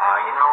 Uh, you know,